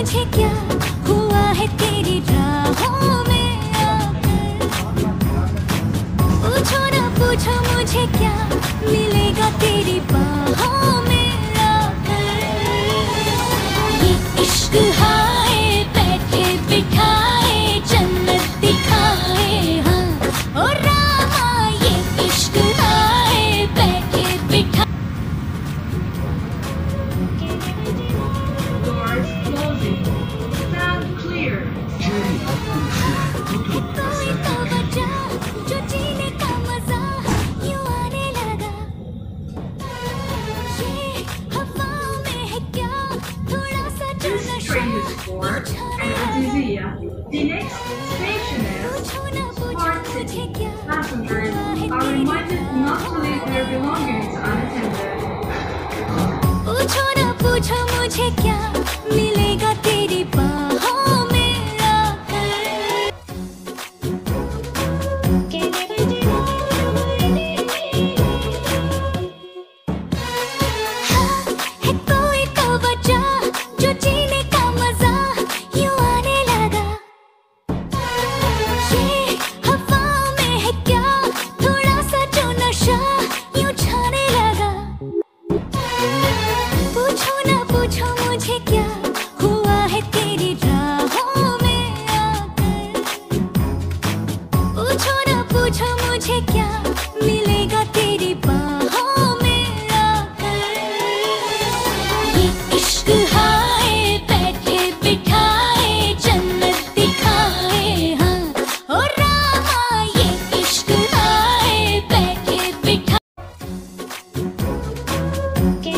मुझे क्या हुआ है तेरी राहों में पूछो ना पूछो मुझे क्या मिलेगा तेरी बाहों And Sevilla. The next station is Park Passengers are reminded not to leave their belongings unattended. que